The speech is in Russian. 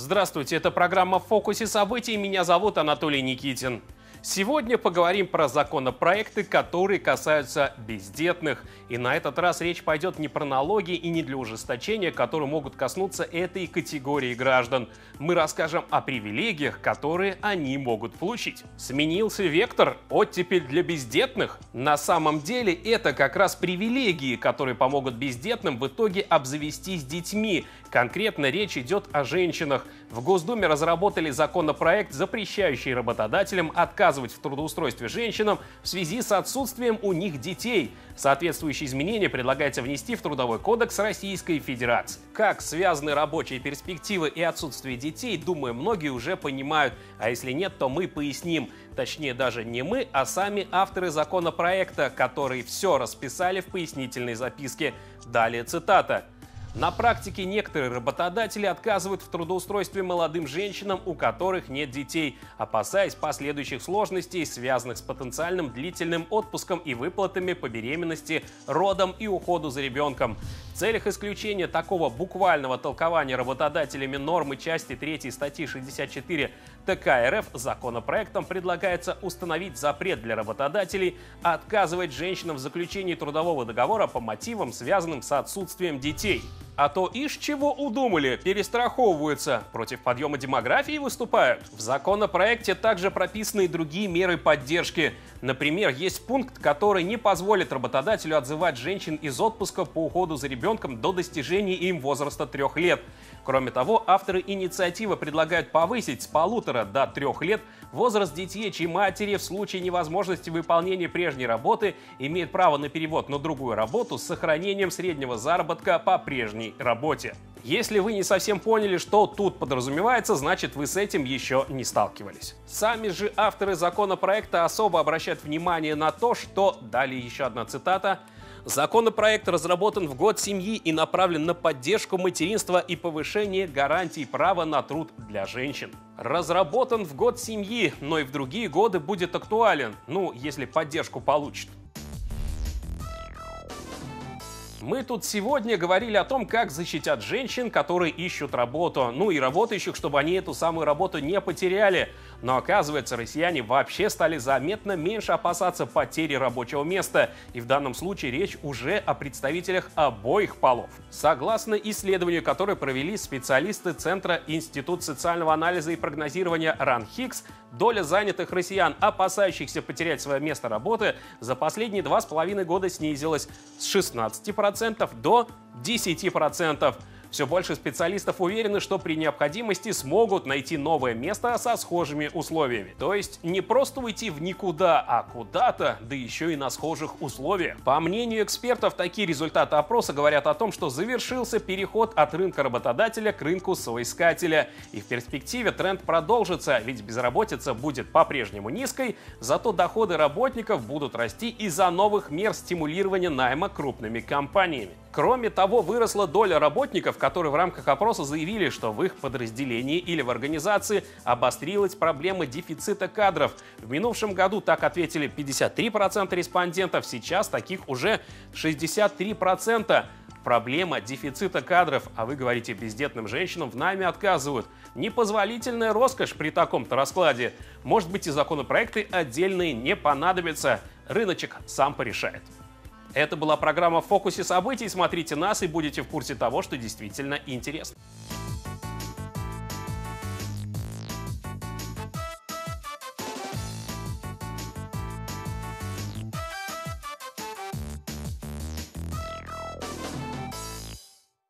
Здравствуйте, это программа «В фокусе событий». Меня зовут Анатолий Никитин. Сегодня поговорим про законопроекты, которые касаются бездетных. И на этот раз речь пойдет не про налоги и не для ужесточения, которые могут коснуться этой категории граждан. Мы расскажем о привилегиях, которые они могут получить. Сменился вектор оттепель для бездетных? На самом деле это как раз привилегии, которые помогут бездетным в итоге обзавестись детьми. Конкретно речь идет о женщинах. В Госдуме разработали законопроект, запрещающий работодателям отказывать в трудоустройстве женщинам в связи с отсутствием у них детей. Соответствующие изменения предлагается внести в Трудовой кодекс Российской Федерации. Как связаны рабочие перспективы и отсутствие детей, думаю, многие уже понимают. А если нет, то мы поясним. Точнее, даже не мы, а сами авторы законопроекта, которые все расписали в пояснительной записке. Далее цитата. На практике некоторые работодатели отказывают в трудоустройстве молодым женщинам, у которых нет детей, опасаясь последующих сложностей, связанных с потенциальным длительным отпуском и выплатами по беременности, родам и уходу за ребенком. В целях исключения такого буквального толкования работодателями нормы части 3 статьи 64 ТК РФ законопроектом предлагается установить запрет для работодателей отказывать женщинам в заключении трудового договора по мотивам, связанным с отсутствием детей. А то ишь чего удумали, перестраховываются, против подъема демографии выступают. В законопроекте также прописаны и другие меры поддержки. Например, есть пункт, который не позволит работодателю отзывать женщин из отпуска по уходу за ребенком до достижения им возраста трех лет. Кроме того, авторы инициативы предлагают повысить с полутора до трех лет возраст детей, чьи матери в случае невозможности выполнения прежней работы имеют право на перевод на другую работу с сохранением среднего заработка по прежней работе. Если вы не совсем поняли, что тут подразумевается, значит вы с этим еще не сталкивались. Сами же авторы законопроекта особо обращают внимание на то, что, далее еще одна цитата, Законопроект разработан в год семьи и направлен на поддержку материнства и повышение гарантий права на труд для женщин. Разработан в год семьи, но и в другие годы будет актуален, ну, если поддержку получит. Мы тут сегодня говорили о том, как защитят женщин, которые ищут работу. Ну и работающих, чтобы они эту самую работу не потеряли. Но оказывается, россияне вообще стали заметно меньше опасаться потери рабочего места. И в данном случае речь уже о представителях обоих полов. Согласно исследованию, которое провели специалисты Центра Институт социального анализа и прогнозирования РАНХИКС, доля занятых россиян, опасающихся потерять свое место работы, за последние два с половиной года снизилась с 16% до 10%. Все больше специалистов уверены, что при необходимости смогут найти новое место со схожими условиями. То есть не просто уйти в никуда, а куда-то, да еще и на схожих условиях. По мнению экспертов, такие результаты опроса говорят о том, что завершился переход от рынка работодателя к рынку соискателя. И в перспективе тренд продолжится, ведь безработица будет по-прежнему низкой, зато доходы работников будут расти из-за новых мер стимулирования найма крупными компаниями. Кроме того, выросла доля работников, которые в рамках опроса заявили, что в их подразделении или в организации обострилась проблема дефицита кадров. В минувшем году так ответили 53% респондентов, сейчас таких уже 63%. Проблема дефицита кадров, а вы говорите бездетным женщинам в найме отказывают. Непозволительная роскошь при таком-то раскладе. Может быть и законопроекты отдельные не понадобятся. Рыночек сам порешает. Это была программа «В фокусе событий». Смотрите нас и будете в курсе того, что действительно интересно.